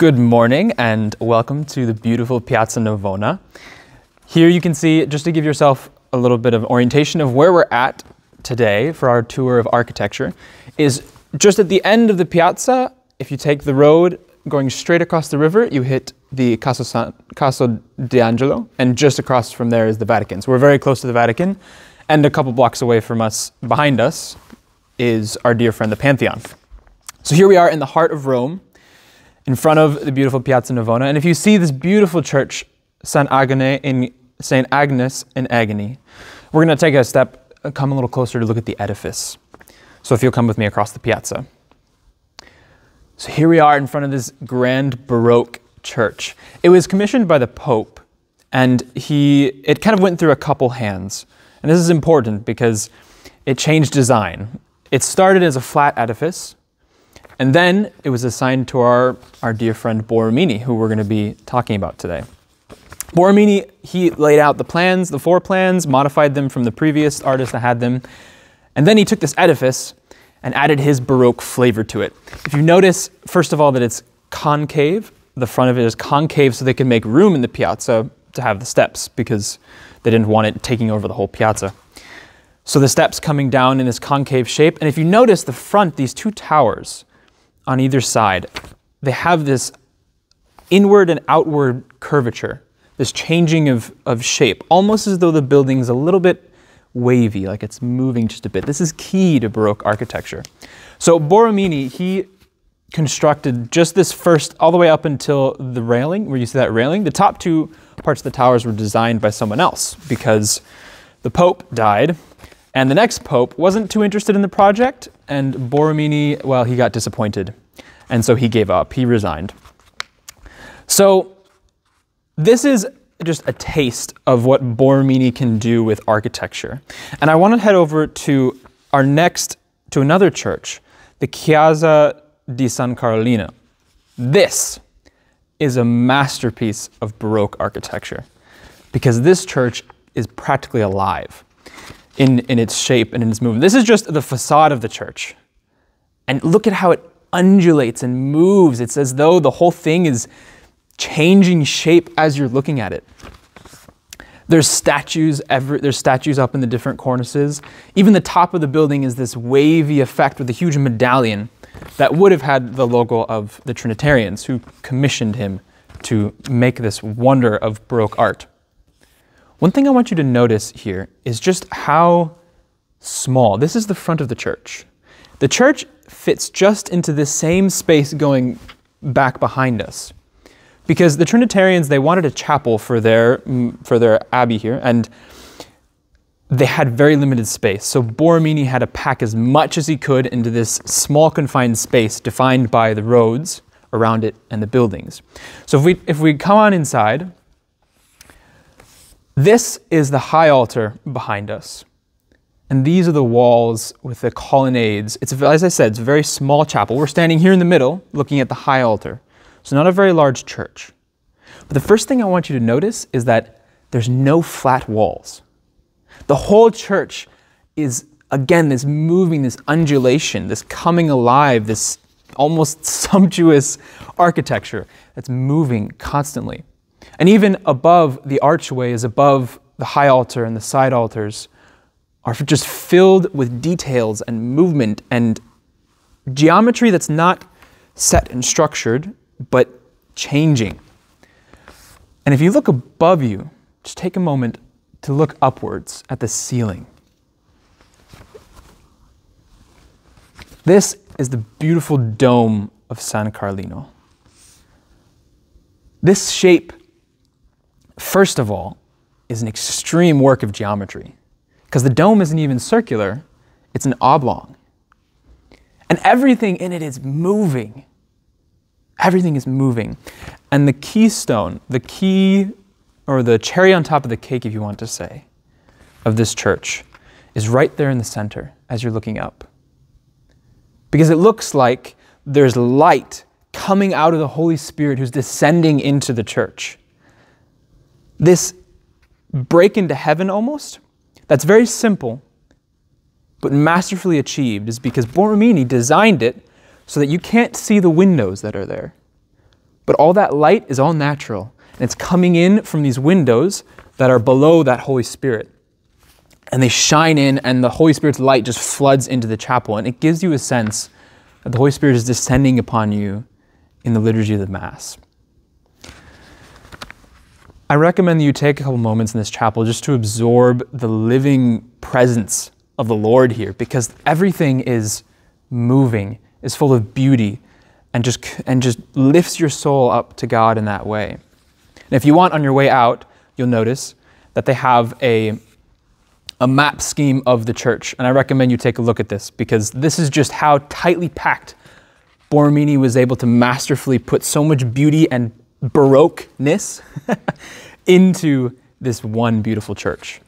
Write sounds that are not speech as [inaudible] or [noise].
Good morning and welcome to the beautiful Piazza Navona. Here you can see, just to give yourself a little bit of orientation of where we're at today for our tour of architecture, is just at the end of the piazza. If you take the road going straight across the river, you hit the Caso, San, Caso d'Angelo, and just across from there is the Vatican. So we're very close to the Vatican, and a couple blocks away from us, behind us, is our dear friend the Pantheon. So here we are in the heart of Rome in front of the beautiful Piazza Navona. And if you see this beautiful church, San Agone in St. Agnes in Agony, we're going to take a step, uh, come a little closer to look at the edifice. So if you'll come with me across the piazza. So here we are in front of this grand Baroque church. It was commissioned by the Pope, and he it kind of went through a couple hands. And this is important because it changed design. It started as a flat edifice, and then it was assigned to our, our dear friend Borromini, who we're going to be talking about today. Borromini, he laid out the plans, the four plans, modified them from the previous artist that had them, and then he took this edifice and added his Baroque flavor to it. If you notice, first of all, that it's concave, the front of it is concave so they could make room in the piazza to have the steps because they didn't want it taking over the whole piazza. So the steps coming down in this concave shape, and if you notice the front, these two towers, on either side, they have this inward and outward curvature, this changing of, of shape, almost as though the building's a little bit wavy, like it's moving just a bit. This is key to Baroque architecture. So Borromini, he constructed just this first, all the way up until the railing, where you see that railing. The top two parts of the towers were designed by someone else because the Pope died and the next pope wasn't too interested in the project, and Borromini, well, he got disappointed. And so he gave up, he resigned. So this is just a taste of what Borromini can do with architecture. And I want to head over to our next, to another church, the Chiesa di San Carlino. This is a masterpiece of Baroque architecture because this church is practically alive in, in its shape and in its movement. This is just the facade of the church. And look at how it undulates and moves. It's as though the whole thing is changing shape as you're looking at it. There's statues every, there's statues up in the different cornices. Even the top of the building is this wavy effect with a huge medallion that would have had the logo of the Trinitarians who commissioned him to make this wonder of Baroque art. One thing I want you to notice here is just how small. This is the front of the church. The church fits just into the same space going back behind us. Because the Trinitarians, they wanted a chapel for their, mm, for their abbey here, and they had very limited space. So Borromini had to pack as much as he could into this small confined space defined by the roads around it and the buildings. So if we, if we come on inside, this is the high altar behind us. And these are the walls with the colonnades. It's, as I said, it's a very small chapel. We're standing here in the middle looking at the high altar. So, not a very large church. But the first thing I want you to notice is that there's no flat walls. The whole church is, again, this moving, this undulation, this coming alive, this almost [laughs] sumptuous architecture that's moving constantly. And even above the archway is above the high altar and the side altars are just filled with details and movement and geometry that's not set and structured, but changing. And if you look above you, just take a moment to look upwards at the ceiling. This is the beautiful dome of San Carlino. This shape first of all, is an extreme work of geometry because the dome isn't even circular, it's an oblong. And everything in it is moving. Everything is moving. And the keystone, the key, or the cherry on top of the cake, if you want to say, of this church is right there in the center as you're looking up. Because it looks like there's light coming out of the Holy Spirit who's descending into the church this break into heaven almost, that's very simple, but masterfully achieved, is because Borromini designed it so that you can't see the windows that are there. But all that light is all natural, and it's coming in from these windows that are below that Holy Spirit. And they shine in, and the Holy Spirit's light just floods into the chapel, and it gives you a sense that the Holy Spirit is descending upon you in the liturgy of the Mass. I recommend that you take a couple moments in this chapel just to absorb the living presence of the Lord here because everything is moving, is full of beauty, and just, and just lifts your soul up to God in that way. And if you want on your way out, you'll notice that they have a, a map scheme of the church. And I recommend you take a look at this because this is just how tightly packed Borromini was able to masterfully put so much beauty and baroqueness [laughs] into this one beautiful church.